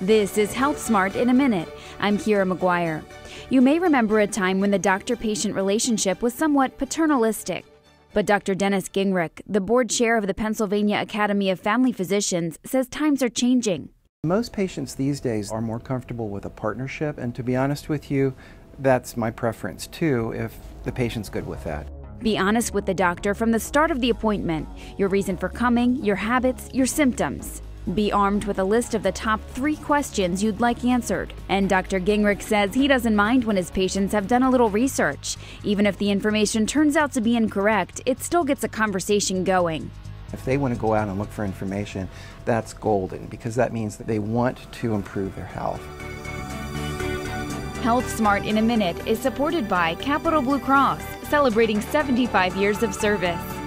This is Health Smart in a Minute. I'm Kira McGuire. You may remember a time when the doctor patient relationship was somewhat paternalistic. But Dr. Dennis Gingrich, the board chair of the Pennsylvania Academy of Family Physicians, says times are changing. Most patients these days are more comfortable with a partnership, and to be honest with you, that's my preference too, if the patient's good with that. Be honest with the doctor from the start of the appointment your reason for coming, your habits, your symptoms. Be armed with a list of the top three questions you'd like answered. And Dr. Gingrich says he doesn't mind when his patients have done a little research. Even if the information turns out to be incorrect, it still gets a conversation going. If they want to go out and look for information, that's golden because that means that they want to improve their health. Health Smart in a Minute is supported by Capital Blue Cross, celebrating 75 years of service.